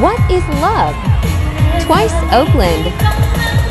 What is love? Twice Oakland.